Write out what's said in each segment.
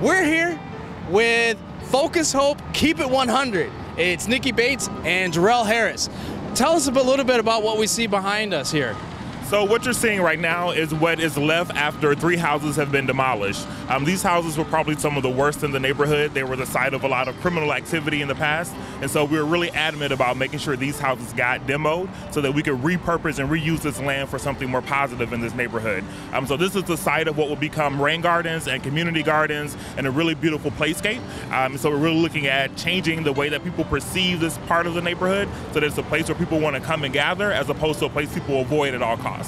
We're here with Focus Hope Keep It 100. It's Nikki Bates and Jarrell Harris. Tell us a little bit about what we see behind us here. So what you're seeing right now is what is left after three houses have been demolished. Um, these houses were probably some of the worst in the neighborhood. They were the site of a lot of criminal activity in the past, and so we were really adamant about making sure these houses got demoed so that we could repurpose and reuse this land for something more positive in this neighborhood. Um, so this is the site of what will become rain gardens and community gardens and a really beautiful playscape. Um, so we're really looking at changing the way that people perceive this part of the neighborhood so that it's a place where people want to come and gather as opposed to a place people avoid at all costs.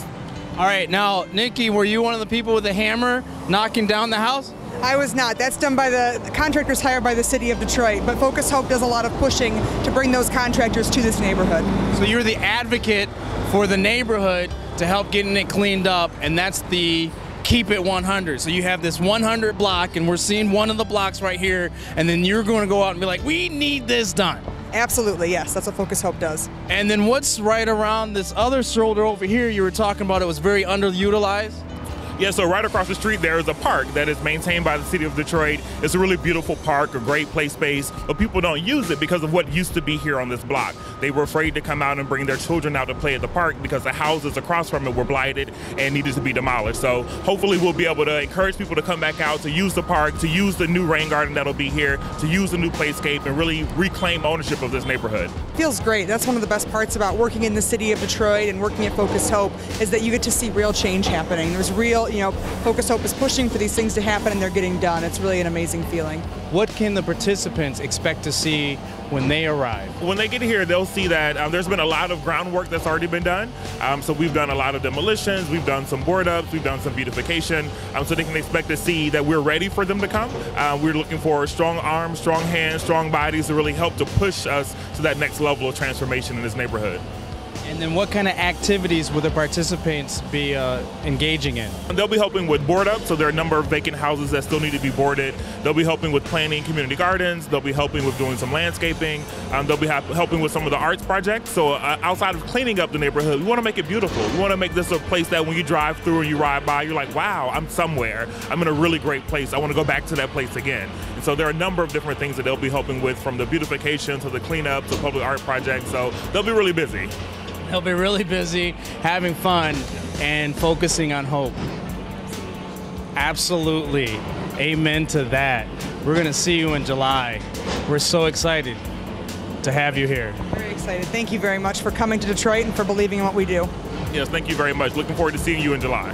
All right, now, Nikki, were you one of the people with the hammer knocking down the house? I was not. That's done by the, the contractors hired by the city of Detroit. But Focus Hope does a lot of pushing to bring those contractors to this neighborhood. So you're the advocate for the neighborhood to help getting it cleaned up, and that's the keep it 100. So you have this 100 block, and we're seeing one of the blocks right here, and then you're going to go out and be like, we need this done. Absolutely, yes. That's what Focus Hope does. And then what's right around this other shoulder over here? You were talking about it was very underutilized. Yeah, so right across the street there is a park that is maintained by the city of Detroit. It's a really beautiful park, a great play space, but people don't use it because of what used to be here on this block. They were afraid to come out and bring their children out to play at the park because the houses across from it were blighted and needed to be demolished. So hopefully we'll be able to encourage people to come back out to use the park, to use the new rain garden that'll be here, to use the new playscape and really reclaim ownership of this neighborhood. Feels great. That's one of the best parts about working in the city of Detroit and working at Focus Hope is that you get to see real change happening. There's real, you know, Focus Hope is pushing for these things to happen and they're getting done. It's really an amazing feeling. What can the participants expect to see when they arrive? When they get here, they'll see that um, there's been a lot of groundwork that's already been done. Um, so we've done a lot of demolitions, we've done some board ups, we've done some beautification. Um, so they can expect to see that we're ready for them to come. Uh, we're looking for strong arms, strong hands, strong bodies to really help to push us to that next level of transformation in this neighborhood. And then what kind of activities will the participants be uh, engaging in? They'll be helping with board up, so there are a number of vacant houses that still need to be boarded. They'll be helping with planning community gardens. They'll be helping with doing some landscaping. Um, they'll be helping with some of the arts projects. So uh, outside of cleaning up the neighborhood, we want to make it beautiful. We want to make this a place that when you drive through and you ride by, you're like, wow, I'm somewhere. I'm in a really great place. I want to go back to that place again. And so there are a number of different things that they'll be helping with from the beautification to the cleanup to public art projects. So they'll be really busy. He'll be really busy having fun and focusing on hope. Absolutely. Amen to that. We're going to see you in July. We're so excited to have you here. Very excited. Thank you very much for coming to Detroit and for believing in what we do. Yes, thank you very much. Looking forward to seeing you in July.